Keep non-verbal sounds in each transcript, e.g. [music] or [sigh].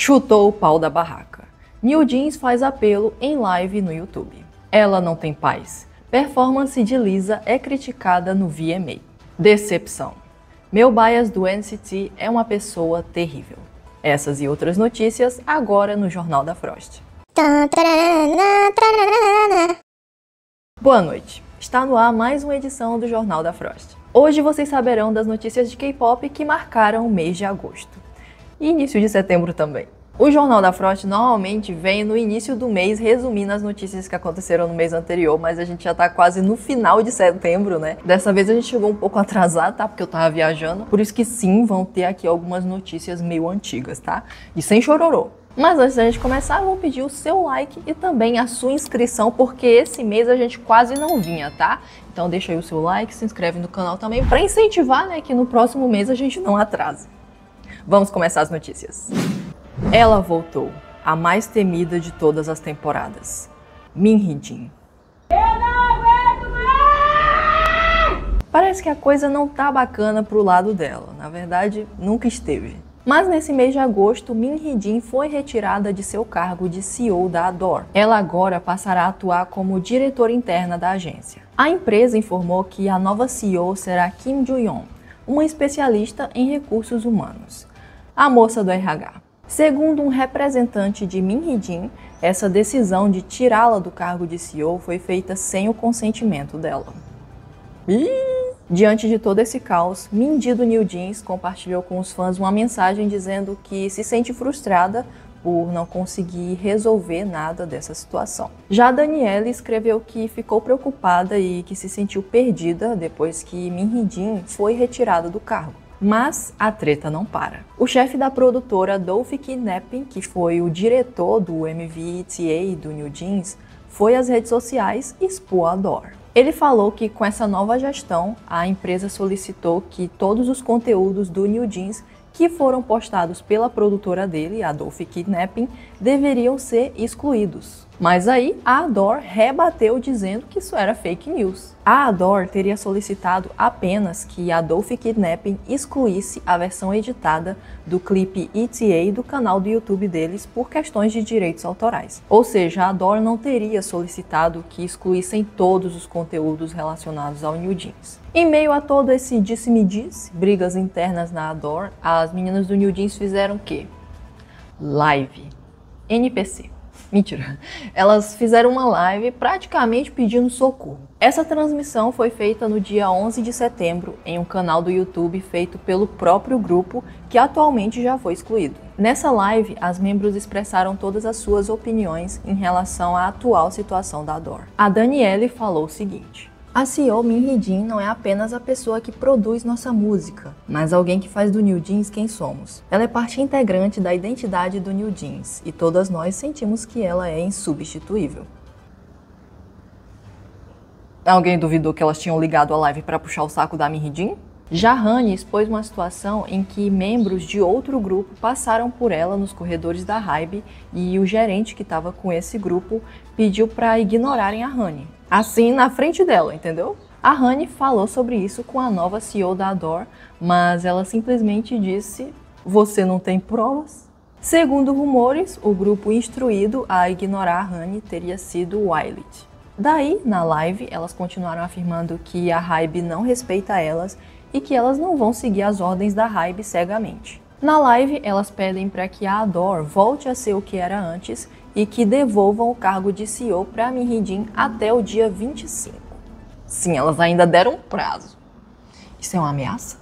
Chutou o pau da barraca. New Jeans faz apelo em live no YouTube. Ela não tem paz. Performance de Lisa é criticada no VMA. Decepção. Meu bias do NCT é uma pessoa terrível. Essas e outras notícias agora no Jornal da Frost. Boa noite. Está no ar mais uma edição do Jornal da Frost. Hoje vocês saberão das notícias de K-pop que marcaram o mês de agosto. E início de setembro também. O Jornal da Frost normalmente vem no início do mês resumindo as notícias que aconteceram no mês anterior, mas a gente já tá quase no final de setembro, né? Dessa vez a gente chegou um pouco [laughs] atrasado, tá? Porque eu tava viajando. Por isso que sim, vão ter aqui algumas notícias meio antigas, tá? E sem chororô. Mas antes da gente começar, eu vou pedir o seu like e também a sua inscrição, porque esse mês a gente quase não vinha, tá? Então deixa aí o seu like, se inscreve no canal também para incentivar, né, que no próximo mês a gente não atrase. Vamos começar as notícias. Ela voltou, a mais temida de todas as temporadas. Min Hee-jin. Parece que a coisa não tá bacana pro lado dela. Na verdade, nunca esteve. Mas nesse mês de agosto, Min Hee-jin foi retirada de seu cargo de CEO da Adore. Ela agora passará a atuar como diretora interna da agência. A empresa informou que a nova CEO será Kim Joo-yeon, uma especialista em recursos humanos. A moça do RH. Segundo um representante de Min Hee-jin, essa decisão de tirá-la do cargo de CEO foi feita sem o consentimento dela. Diante de todo esse caos, Mindy do New Jeans compartilhou com os fãs uma mensagem dizendo que se sente frustrada por não conseguir resolver nada dessa situação. Já Daniela escreveu que ficou preocupada e que se sentiu perdida depois que Min Hee-jin foi retirada do cargo. Mas a treta não para. O chefe da produtora Dolph Kidnapping, que foi o diretor do MVTA do New Jeans, foi às redes sociais expor a Dor. Ele falou que com essa nova gestão, a empresa solicitou que todos os conteúdos do New Jeans que foram postados pela produtora dele, a Dolph Kidnapping, deveriam ser excluídos. Mas aí a Ador rebateu dizendo que isso era fake news. A Ador teria solicitado apenas que a Dolph Kidnapping excluísse a versão editada do clipe ETA do canal do YouTube deles por questões de direitos autorais. Ou seja, a Ador não teria solicitado que excluíssem todos os conteúdos relacionados ao New Jeans. Em meio a todo esse disse-me-disse, brigas internas na Ador, as meninas do New Jeans fizeram o quê? Live. NPC. [laughs] Mentira. Elas fizeram uma live praticamente pedindo socorro. Essa transmissão foi feita no dia 11 de setembro em um canal do YouTube feito pelo próprio grupo, que atualmente já foi excluído. Nessa live, as membros expressaram todas as suas opiniões em relação à atual situação da Dor. A Daniele falou o seguinte: a CEO Min Hee-jin não é apenas a pessoa que produz nossa música, mas alguém que faz do New Jeans quem somos. Ela é parte integrante da identidade do New Jeans e todas nós sentimos que ela é insubstituível. Alguém duvidou que elas tinham ligado a live para puxar o saco da Min Hee-jin? Jahane expôs uma situação em que membros de outro grupo passaram por ela nos corredores da Hybe e o gerente que estava com esse grupo pediu para ignorarem a Honey. Assim, na frente dela, entendeu? A Honey falou sobre isso com a nova CEO da Adore, mas ela simplesmente disse: Você não tem provas? Segundo rumores, o grupo instruído a ignorar a Honey teria sido o Wilet. Daí, na live, elas continuaram afirmando que a Hybe não respeita elas e que elas não vão seguir as ordens da Hybe cegamente. Na live, elas pedem para que a Ador volte a ser o que era antes e que devolvam o cargo de CEO para Mihidin até o dia 25. Sim, elas ainda deram um prazo. Isso é uma ameaça?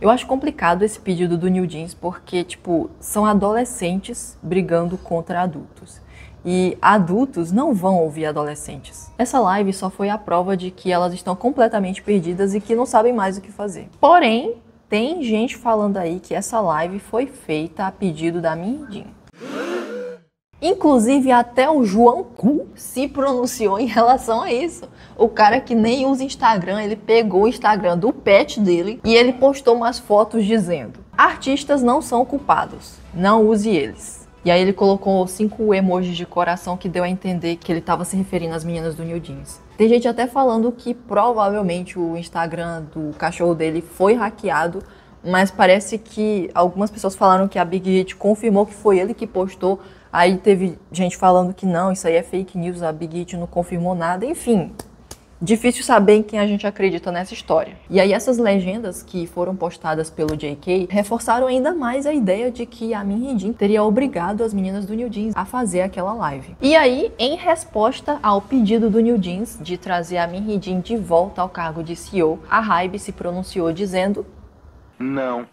Eu acho complicado esse pedido do New Jeans porque, tipo, são adolescentes brigando contra adultos. E adultos não vão ouvir adolescentes. Essa live só foi a prova de que elas estão completamente perdidas e que não sabem mais o que fazer. Porém, tem gente falando aí que essa live foi feita a pedido da Mindin. Inclusive, até o João Cu se pronunciou em relação a isso. O cara que nem usa Instagram, ele pegou o Instagram do pet dele e ele postou umas fotos dizendo: Artistas não são culpados, não use eles. E aí ele colocou cinco emojis de coração que deu a entender que ele estava se referindo às meninas do New Jeans. Tem gente até falando que provavelmente o Instagram do cachorro dele foi hackeado mas parece que algumas pessoas falaram que a Big Hit confirmou que foi ele que postou. Aí teve gente falando que não, isso aí é fake news, a Big Hit não confirmou nada. Enfim, Difícil saber em quem a gente acredita nessa história. E aí essas legendas que foram postadas pelo JK reforçaram ainda mais a ideia de que a Min teria obrigado as meninas do New Jeans a fazer aquela live. E aí, em resposta ao pedido do New Jeans de trazer a Min de volta ao cargo de CEO, a Hybe se pronunciou dizendo: Não.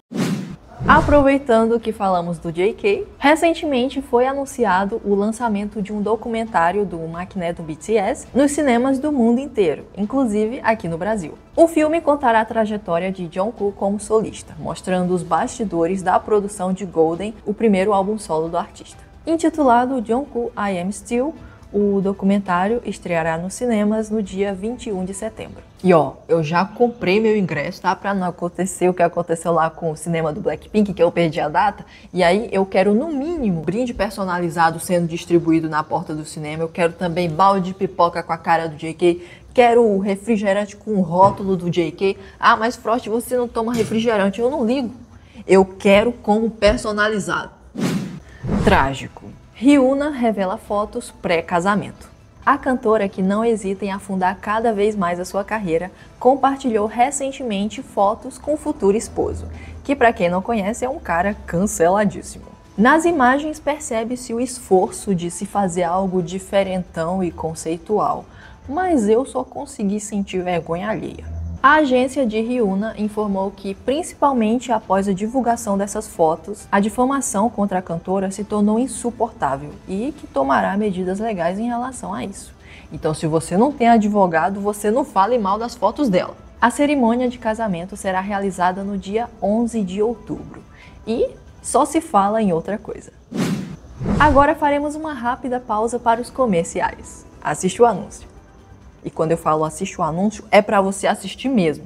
Aproveitando que falamos do JK, recentemente foi anunciado o lançamento de um documentário do do BTS nos cinemas do mundo inteiro, inclusive aqui no Brasil. O filme contará a trajetória de Jungkook como solista, mostrando os bastidores da produção de Golden, o primeiro álbum solo do artista. Intitulado Jungkook I Am Still, o documentário estreará nos cinemas no dia 21 de setembro. E ó, eu já comprei meu ingresso, tá? Pra não acontecer o que aconteceu lá com o cinema do Blackpink, que eu perdi a data. E aí eu quero, no mínimo, brinde personalizado sendo distribuído na porta do cinema. Eu quero também balde de pipoca com a cara do JK. Quero refrigerante com o rótulo do JK. Ah, mas Frost, você não toma refrigerante. Eu não ligo. Eu quero como personalizado. Trágico. Ryuna revela fotos pré-casamento. A cantora, que não hesita em afundar cada vez mais a sua carreira, compartilhou recentemente fotos com o futuro esposo, que, para quem não conhece, é um cara canceladíssimo. Nas imagens percebe-se o esforço de se fazer algo diferentão e conceitual, mas eu só consegui sentir vergonha alheia. A agência de Ryuna informou que, principalmente após a divulgação dessas fotos, a difamação contra a cantora se tornou insuportável e que tomará medidas legais em relação a isso. Então, se você não tem advogado, você não fale mal das fotos dela. A cerimônia de casamento será realizada no dia 11 de outubro e só se fala em outra coisa. Agora faremos uma rápida pausa para os comerciais. Assiste o anúncio. E quando eu falo assiste o anúncio, é para você assistir mesmo.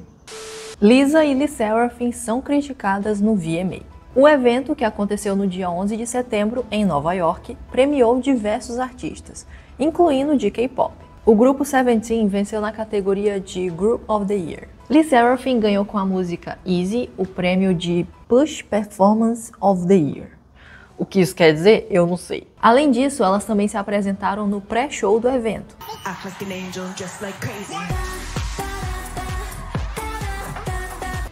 Lisa e Lee Serafin são criticadas no VMA. O evento, que aconteceu no dia 11 de setembro em Nova York, premiou diversos artistas, incluindo de K-pop. O grupo Seventeen venceu na categoria de Group of the Year. Lee Serafin ganhou com a música Easy o prêmio de Push Performance of the Year. O que isso quer dizer, eu não sei. Além disso, elas também se apresentaram no pré-show do evento.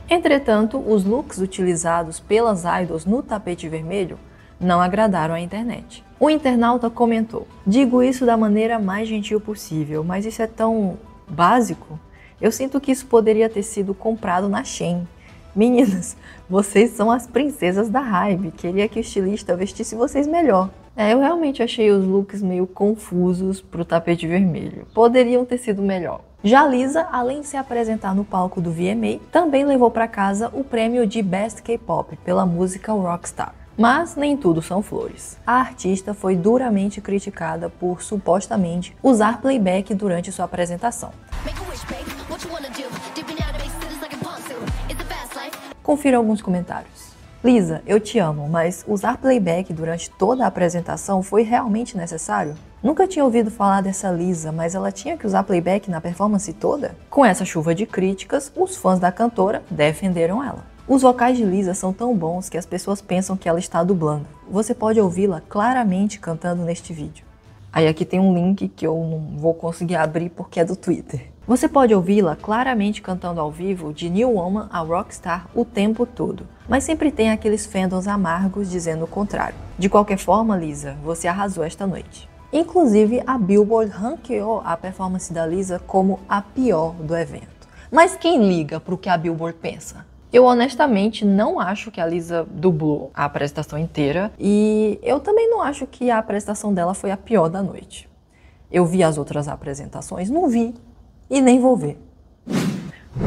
Entretanto, os looks utilizados pelas idols no tapete vermelho não agradaram a internet. O internauta comentou: Digo isso da maneira mais gentil possível, mas isso é tão básico. Eu sinto que isso poderia ter sido comprado na Shein. Meninas, vocês são as princesas da Hybe. Queria que o estilista vestisse vocês melhor. É, eu realmente achei os looks meio confusos pro tapete vermelho. Poderiam ter sido melhor. Já Lisa, além de se apresentar no palco do VMA, também levou para casa o prêmio de Best K-pop pela música Rockstar. Mas nem tudo são flores. A artista foi duramente criticada por supostamente usar playback durante sua apresentação. Confira alguns comentários. Lisa, eu te amo, mas usar playback durante toda a apresentação foi realmente necessário? Nunca tinha ouvido falar dessa Lisa, mas ela tinha que usar playback na performance toda? Com essa chuva de críticas, os fãs da cantora defenderam ela. Os vocais de Lisa são tão bons que as pessoas pensam que ela está dublando. Você pode ouvi-la claramente cantando neste vídeo. Aí aqui tem um link que eu não vou conseguir abrir porque é do Twitter. Você pode ouvi-la claramente cantando ao vivo de New Woman a Rockstar o tempo todo, mas sempre tem aqueles fandoms amargos dizendo o contrário. De qualquer forma, Lisa, você arrasou esta noite. Inclusive, a Billboard ranqueou a performance da Lisa como a pior do evento. Mas quem liga para o que a Billboard pensa? Eu honestamente não acho que a Lisa dublou a apresentação inteira e eu também não acho que a apresentação dela foi a pior da noite. Eu vi as outras apresentações, não vi e nem vou ver.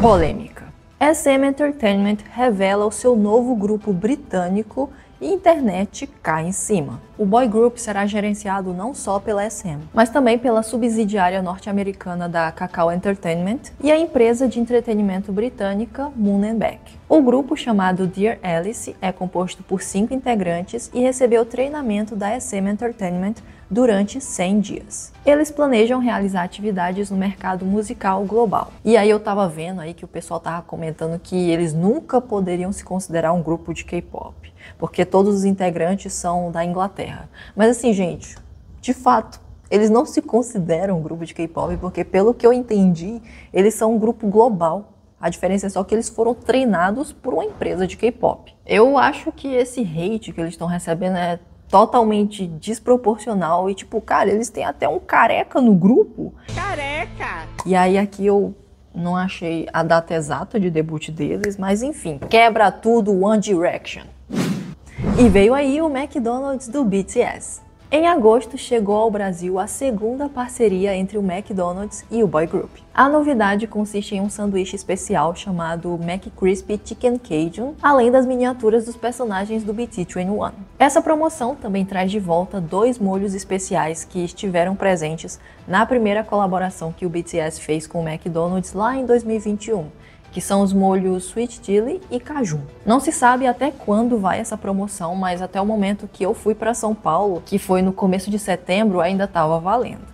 Polêmica. SM Entertainment revela o seu novo grupo britânico e internet cai em cima. O boy group será gerenciado não só pela SM, mas também pela subsidiária norte-americana da Kakao Entertainment e a empresa de entretenimento britânica Moon. O grupo chamado Dear Alice é composto por cinco integrantes e recebeu treinamento da SM Entertainment durante 100 dias. Eles planejam realizar atividades no mercado musical global. E aí eu tava vendo aí que o pessoal tava comentando que eles nunca poderiam se considerar um grupo de K-pop, porque todos os integrantes são da Inglaterra. Mas assim, gente, de fato, eles não se consideram um grupo de K-pop, porque pelo que eu entendi, eles são um grupo global. A diferença é só que eles foram treinados por uma empresa de K-pop. Eu acho que esse hate que eles estão recebendo é totalmente desproporcional e tipo, cara, eles têm até um careca no grupo. Careca! E aí aqui eu não achei a data exata de debut deles, mas enfim, quebra tudo One Direction. E veio aí o McDonald's do BTS. Em agosto, chegou ao Brasil a segunda parceria entre o McDonald's e o Boy Group. A novidade consiste em um sanduíche especial chamado McCrispy Chicken Cajun, além das miniaturas dos personagens do BT21. Essa promoção também traz de volta dois molhos especiais que estiveram presentes na primeira colaboração que o BTS fez com o McDonald's lá em 2021 que são os molhos sweet chili e caju. Não se sabe até quando vai essa promoção, mas até o momento que eu fui para São Paulo, que foi no começo de setembro, ainda estava valendo.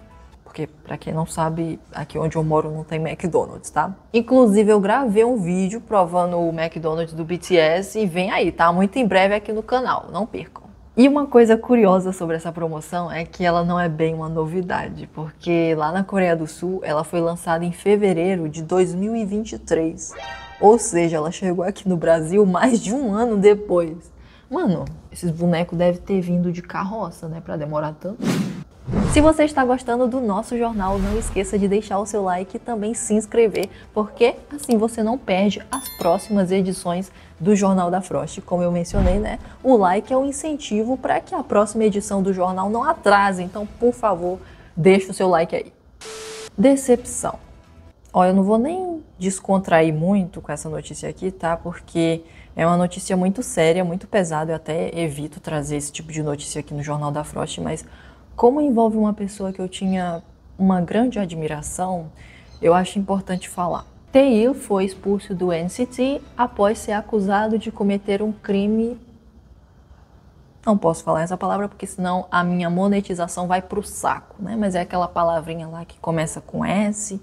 Porque, para quem não sabe, aqui onde eu moro não tem McDonald's, tá? Inclusive, eu gravei um vídeo provando o McDonald's do BTS e vem aí, tá? Muito em breve aqui no canal, não percam. E uma coisa curiosa sobre essa promoção é que ela não é bem uma novidade, porque lá na Coreia do Sul ela foi lançada em fevereiro de 2023. Ou seja, ela chegou aqui no Brasil mais de um ano depois. Mano, esses bonecos devem ter vindo de carroça, né, para demorar tanto. Se você está gostando do nosso jornal, não esqueça de deixar o seu like e também se inscrever, porque assim você não perde as próximas edições do Jornal da Frost. Como eu mencionei, né? O like é um incentivo para que a próxima edição do jornal não atrase. Então, por favor, deixa o seu like aí. Decepção. Olha, eu não vou nem descontrair muito com essa notícia aqui, tá? Porque é uma notícia muito séria, muito pesada. Eu até evito trazer esse tipo de notícia aqui no Jornal da Frost, mas como envolve uma pessoa que eu tinha uma grande admiração, eu acho importante falar. Tail foi expulso do NCT após ser acusado de cometer um crime. Não posso falar essa palavra porque senão a minha monetização vai pro saco, né? Mas é aquela palavrinha lá que começa com S,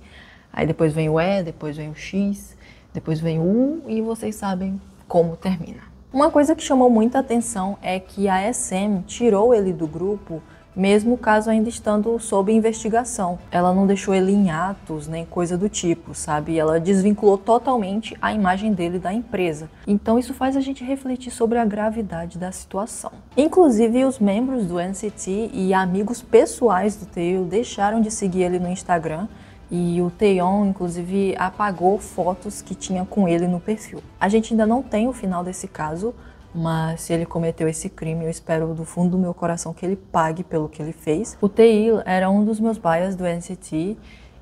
aí depois vem o E, depois vem o X, depois vem o U e vocês sabem como termina. Uma coisa que chamou muita atenção é que a SM tirou ele do grupo mesmo o caso ainda estando sob investigação. Ela não deixou ele em atos nem coisa do tipo, sabe? Ela desvinculou totalmente a imagem dele da empresa. Então isso faz a gente refletir sobre a gravidade da situação. Inclusive os membros do NCT e amigos pessoais do Taeil deixaram de seguir ele no Instagram e o Taeyeon, inclusive, apagou fotos que tinha com ele no perfil. A gente ainda não tem o final desse caso, mas se ele cometeu esse crime, eu espero do fundo do meu coração que ele pague pelo que ele fez. O Tail era um dos meus bias do NCT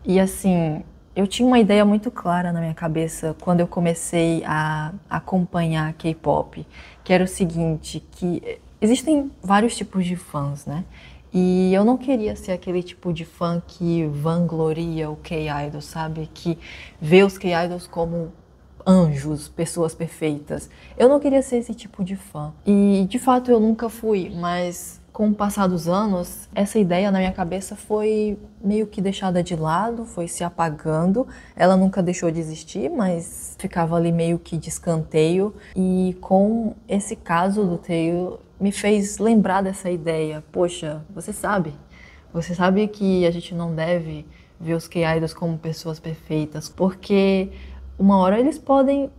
e assim, eu tinha uma ideia muito clara na minha cabeça quando eu comecei a acompanhar K-pop, que era o seguinte, que existem vários tipos de fãs, né? E eu não queria ser aquele tipo de fã que vangloria o K-idol, sabe? Que vê os K-idols como anjos, pessoas perfeitas. Eu não queria ser esse tipo de fã. E de fato eu nunca fui, mas com o passar dos anos, essa ideia na minha cabeça foi meio que deixada de lado, foi se apagando. Ela nunca deixou de existir, mas ficava ali meio que de escanteio. E com esse caso do Tail, me fez lembrar dessa ideia. Poxa, você sabe, você sabe que a gente não deve ver os K-idols como pessoas perfeitas, porque uma hora eles podem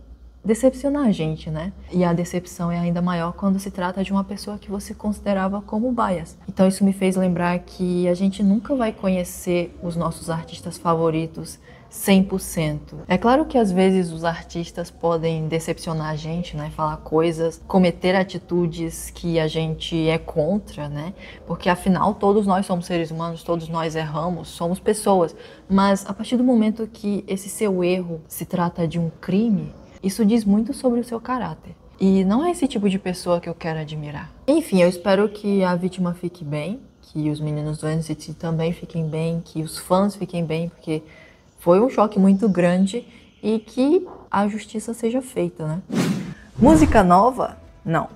decepcionar a gente, né? E a decepção é ainda maior quando se trata de uma pessoa que você considerava como bias. Então isso me fez lembrar que a gente nunca vai conhecer os nossos artistas favoritos 100%. É claro que às vezes os artistas podem decepcionar a gente, né? Falar coisas, cometer atitudes que a gente é contra, né? Porque afinal todos nós somos seres humanos, todos nós erramos, somos pessoas. Mas a partir do momento que esse seu erro se trata de um crime, isso diz muito sobre o seu caráter. E não é esse tipo de pessoa que eu quero admirar. Enfim, eu espero que a vítima fique bem, que os meninos do NCT também fiquem bem, que os fãs fiquem bem, porque foi um choque muito grande e que a justiça seja feita, né? Música nova? Não.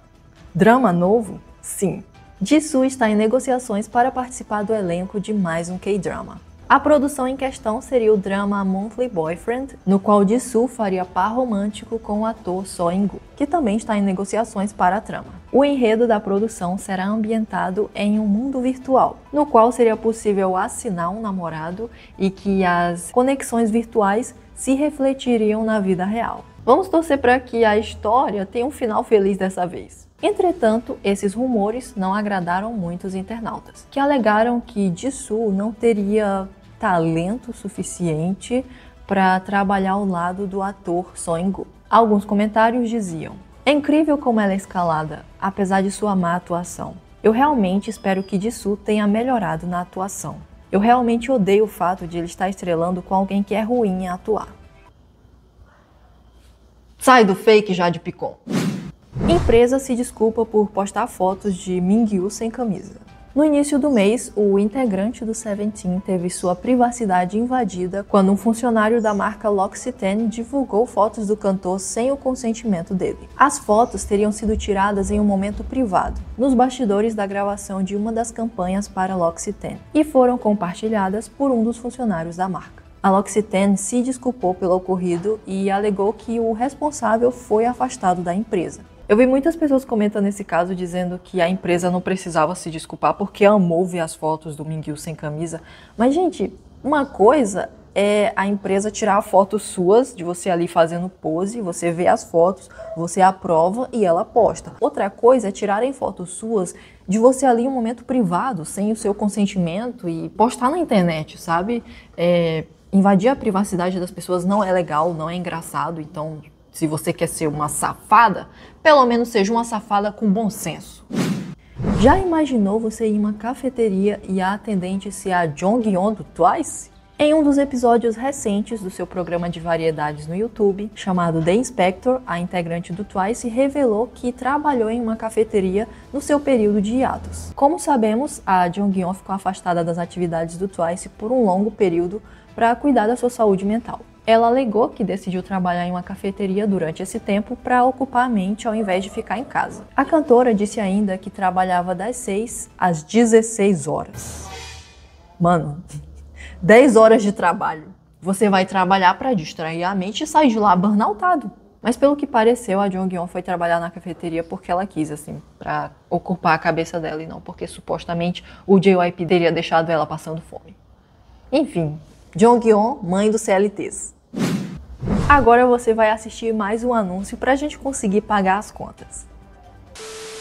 Drama novo? Sim. Jisoo está em negociações para participar do elenco de mais um K-drama. A produção em questão seria o drama Monthly Boyfriend, no qual Jisoo faria par romântico com o ator So In-gu, que também está em negociações para a trama. O enredo da produção será ambientado em um mundo virtual, no qual seria possível assinar um namorado e que as conexões virtuais se refletiriam na vida real. Vamos torcer para que a história tenha um final feliz dessa vez. Entretanto, esses rumores não agradaram muitos internautas, que alegaram que Jisoo não teria talento suficiente para trabalhar ao lado do ator Song. Alguns comentários diziam: É incrível como ela é escalada, apesar de sua má atuação. Eu realmente espero que Jisoo tenha melhorado na atuação. Eu realmente odeio o fato de ele estar estrelando com alguém que é ruim em atuar. Sai do fake já de Picon. Empresa se desculpa por postar fotos de Mingyu sem camisa. No início do mês, o integrante do Seventeen teve sua privacidade invadida quando um funcionário da marca L'Occitane divulgou fotos do cantor sem o consentimento dele. As fotos teriam sido tiradas em um momento privado, nos bastidores da gravação de uma das campanhas para L'Occitane, e foram compartilhadas por um dos funcionários da marca. A L'Occitane se desculpou pelo ocorrido e alegou que o responsável foi afastado da empresa. Eu vi muitas pessoas comentando esse caso dizendo que a empresa não precisava se desculpar porque amou ver as fotos do Mingyu sem camisa. Mas, gente, uma coisa é a empresa tirar fotos suas de você ali fazendo pose, você vê as fotos, você aprova e ela posta. Outra coisa é tirarem fotos suas de você ali em um momento privado, sem o seu consentimento e postar na internet, sabe? É, invadir a privacidade das pessoas não é legal, não é engraçado, então se você quer ser uma safada, pelo menos seja uma safada com bom senso. Já imaginou você ir em uma cafeteria e a atendente ser a Jonghyun do Twice? Em um dos episódios recentes do seu programa de variedades no YouTube, chamado The Inspector, a integrante do Twice revelou que trabalhou em uma cafeteria no seu período de hiatos. Como sabemos, a Jonghyun ficou afastada das atividades do Twice por um longo período para cuidar da sua saúde mental. Ela alegou que decidiu trabalhar em uma cafeteria durante esse tempo para ocupar a mente ao invés de ficar em casa. A cantora disse ainda que trabalhava das 6 às 16 horas. Mano, [laughs] 10 horas de trabalho. Você vai trabalhar para distrair a mente e sair de lá burnoutado. Mas pelo que pareceu, a Jonghyun foi trabalhar na cafeteria porque ela quis, assim, para ocupar a cabeça dela e não porque supostamente o JYP teria deixado ela passando fome. Enfim, Jonghyun, mãe dos CLTs. Agora você vai assistir mais um anúncio para a gente conseguir pagar as contas.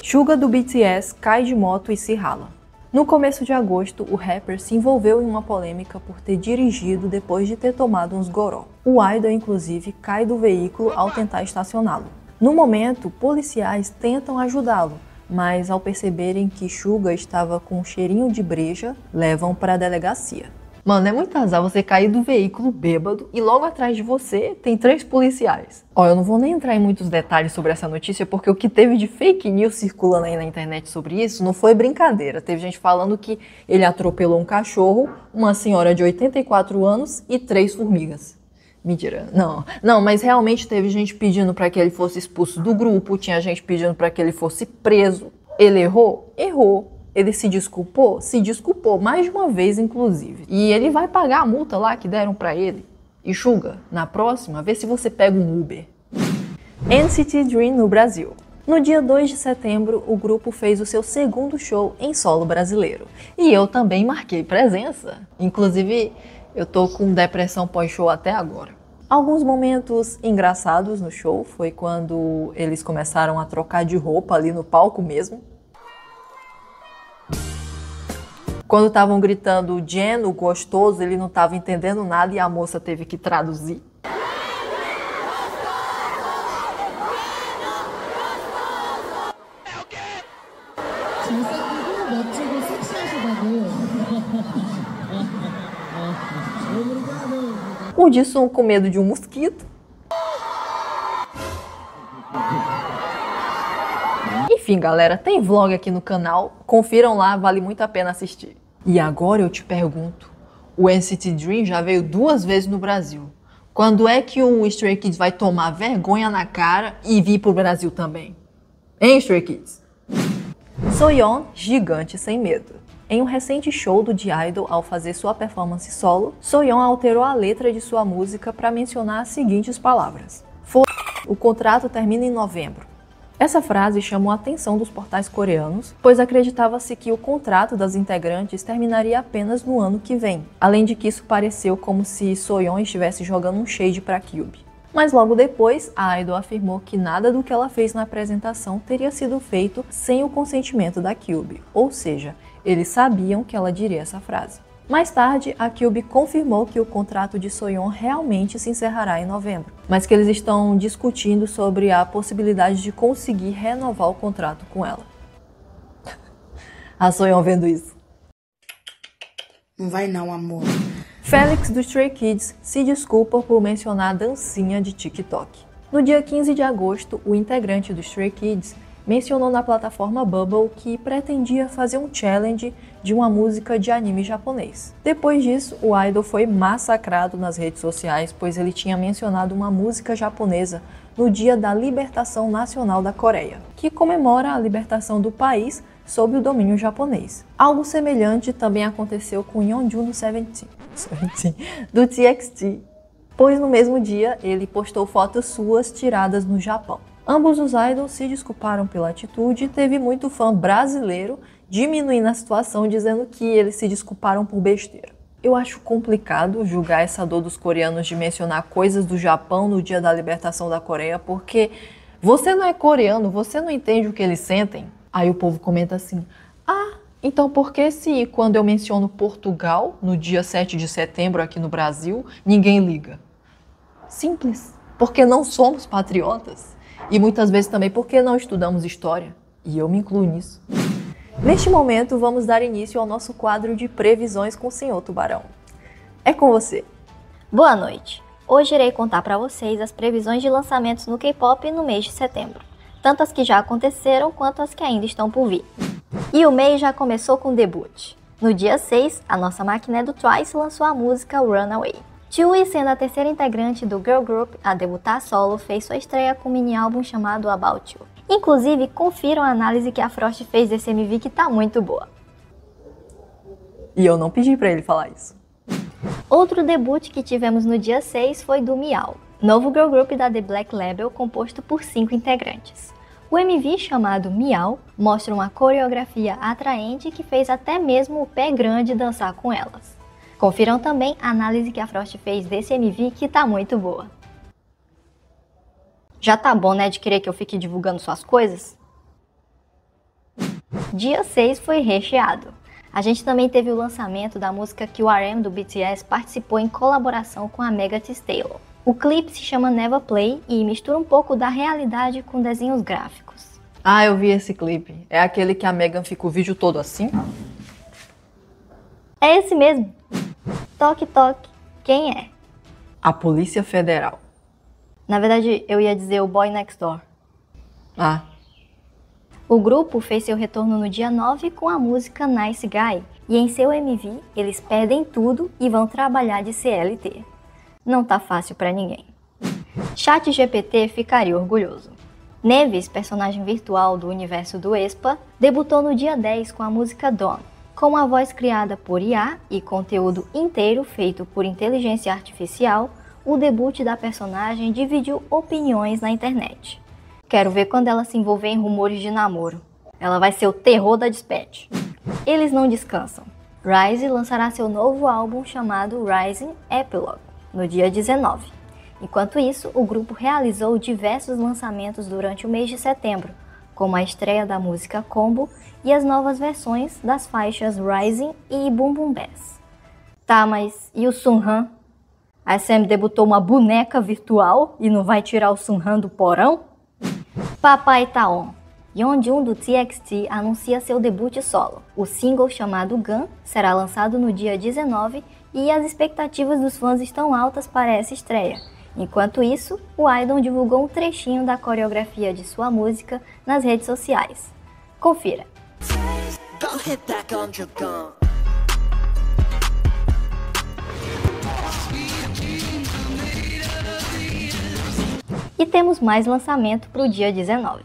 Suga do BTS cai de moto e se rala. No começo de agosto, o rapper se envolveu em uma polêmica por ter dirigido depois de ter tomado uns goró. O idol, inclusive, cai do veículo ao tentar estacioná-lo. No momento, policiais tentam ajudá-lo, mas ao perceberem que Suga estava com um cheirinho de breja, levam para a delegacia. Mano, é muito azar você cair do veículo bêbado e logo atrás de você tem três policiais. Ó, eu não vou nem entrar em muitos detalhes sobre essa notícia, porque o que teve de fake news circulando aí na internet sobre isso não foi brincadeira. Teve gente falando que ele atropelou um cachorro, uma senhora de 84 anos e três formigas. Mentira, não. Não, mas realmente teve gente pedindo para que ele fosse expulso do grupo, tinha gente pedindo para que ele fosse preso. Ele errou? Errou. Ele se desculpou? Se desculpou, mais de uma vez, inclusive. E ele vai pagar a multa lá que deram para ele. E Suga, na próxima, vê se você pega um Uber. NCT Dream no Brasil. No dia 2 de setembro, o grupo fez o seu segundo show em solo brasileiro. E eu também marquei presença. Inclusive, eu tô com depressão pós-show até agora. Alguns momentos engraçados no show foi quando eles começaram a trocar de roupa ali no palco mesmo. Quando estavam gritando Jen, o gostoso, ele não estava entendendo nada e a moça teve que traduzir. O Disson com medo de um mosquito. Enfim, galera, tem vlog aqui no canal. Confiram lá, vale muito a pena assistir. E agora eu te pergunto: o NCT Dream já veio duas vezes no Brasil. Quando é que o Stray Kids vai tomar vergonha na cara e vir pro Brasil também? Hein, Stray Kids? Soyeon, gigante sem medo. Em um recente show do The Idol, ao fazer sua performance solo, Soyeon alterou a letra de sua música para mencionar as seguintes palavras: o contrato termina em novembro. Essa frase chamou a atenção dos portais coreanos, pois acreditava-se que o contrato das integrantes terminaria apenas no ano que vem, além de que isso pareceu como se Soyeon estivesse jogando um shade para Cube. Mas logo depois, a Idol afirmou que nada do que ela fez na apresentação teria sido feito sem o consentimento da Cube, ou seja, eles sabiam que ela diria essa frase. Mais tarde, a Cube confirmou que o contrato de Soyeon realmente se encerrará em novembro, mas que eles estão discutindo sobre a possibilidade de conseguir renovar o contrato com ela. [laughs] a Soyeon vendo isso. Não vai não, amor. Félix do Stray Kids se desculpa por mencionar a dancinha de TikTok. No dia 15 de agosto, o integrante do Stray Kids mencionou na plataforma Bubble que pretendia fazer um challenge de uma música de anime japonês. Depois disso, o idol foi massacrado nas redes sociais, pois ele tinha mencionado uma música japonesa no Dia da Libertação Nacional da Coreia, que comemora a libertação do país sob o domínio japonês. Algo semelhante também aconteceu com Yeonjun do [laughs] Seventeen, do TXT, pois no mesmo dia ele postou fotos suas tiradas no Japão. Ambos os idols se desculparam pela atitude e teve muito fã brasileiro diminuindo a situação dizendo que eles se desculparam por besteira. Eu acho complicado julgar essa dor dos coreanos de mencionar coisas do Japão no dia da libertação da Coreia, porque você não é coreano, você não entende o que eles sentem. Aí o povo comenta assim: ah, então por que se quando eu menciono Portugal no dia 7 de setembro aqui no Brasil, ninguém liga? Simples. Porque não somos patriotas. E muitas vezes também porque não estudamos história. E eu me incluo nisso. Neste momento, vamos dar início ao nosso quadro de previsões com o Senhor Tubarão. É com você. Boa noite. Hoje irei contar para vocês as previsões de lançamentos no K-pop no mês de setembro, tanto as que já aconteceram quanto as que ainda estão por vir. E o mês já começou com o debut. No dia 6, a nossa máquina do Twice lançou a música Runaway. Chewie, sendo a terceira integrante do girl group a debutar solo, fez sua estreia com um mini álbum chamado About You. Inclusive, confiram a análise que a Frost fez desse MV que tá muito boa. E eu não pedi para ele falar isso. Outro debut que tivemos no dia 6 foi do Miau, novo girl group da The Black Label composto por cinco integrantes. O MV chamado Miau mostra uma coreografia atraente que fez até mesmo o pé grande dançar com elas. Confiram também a análise que a Frost fez desse MV que tá muito boa. Já tá bom, né, de querer que eu fique divulgando suas coisas? Dia 6 foi recheado. A gente também teve o lançamento da música que o RM do BTS participou em colaboração com a Mega Stallion. O clipe se chama Never Play e mistura um pouco da realidade com desenhos gráficos. Ah, eu vi esse clipe. É aquele que a Megan fica o vídeo todo assim? É esse mesmo. Toque, toque. Quem é? A Polícia Federal. Na verdade, eu ia dizer o Boy Next Door. Ah. O grupo fez seu retorno no dia 9 com a música Nice Guy. E em seu MV, eles perdem tudo e vão trabalhar de CLT. Não tá fácil para ninguém. Chat GPT ficaria orgulhoso. Neves, personagem virtual do universo do ESPA, debutou no dia 10 com a música Dawn, com a voz criada por IA e conteúdo inteiro feito por inteligência artificial, o debut da personagem dividiu opiniões na internet. Quero ver quando ela se envolver em rumores de namoro. Ela vai ser o terror da dispatch. Eles não descansam. Rise lançará seu novo álbum chamado Rising Epilogue no dia 19. Enquanto isso, o grupo realizou diversos lançamentos durante o mês de setembro, como a estreia da música Combo e as novas versões das faixas Rising e Boom Boom Bass. Tá, mas e o Sunhan? A SM debutou uma boneca virtual e não vai tirar o Sunhan do porão? Papai tá on. Yeonjun do TXT anuncia seu debut solo. O single chamado Gun será lançado no dia 19 e as expectativas dos fãs estão altas para essa estreia. Enquanto isso, o Idol divulgou um trechinho da coreografia de sua música nas redes sociais. Confira. E temos mais lançamento para o dia 19.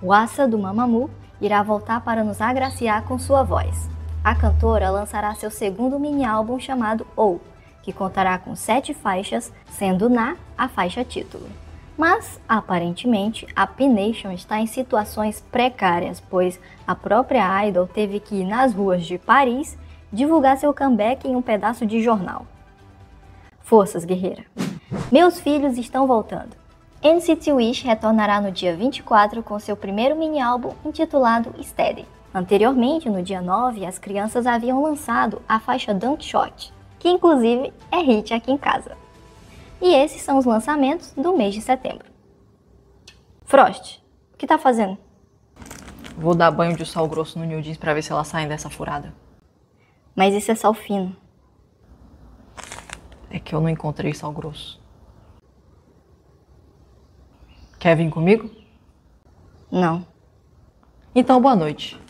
O Asa do Mamamoo irá voltar para nos agraciar com sua voz. A cantora lançará seu segundo mini-álbum chamado Ou, que contará com sete faixas, sendo Na a faixa título. Mas, aparentemente, a P-Nation está em situações precárias, pois a própria Idol teve que ir nas ruas de Paris divulgar seu comeback em um pedaço de jornal. Forças, guerreira! Meus filhos estão voltando. NCT Wish retornará no dia 24 com seu primeiro mini-álbum intitulado Steady. Anteriormente, no dia 9, as crianças haviam lançado a faixa Don't Shot, que inclusive é hit aqui em casa. E esses são os lançamentos do mês de setembro. Frost, o que tá fazendo? Vou dar banho de sal grosso no New Jeans pra ver se elas saem dessa furada. Mas isso é sal fino. É que eu não encontrei sal grosso. Quer vir comigo? Não. Então, boa noite.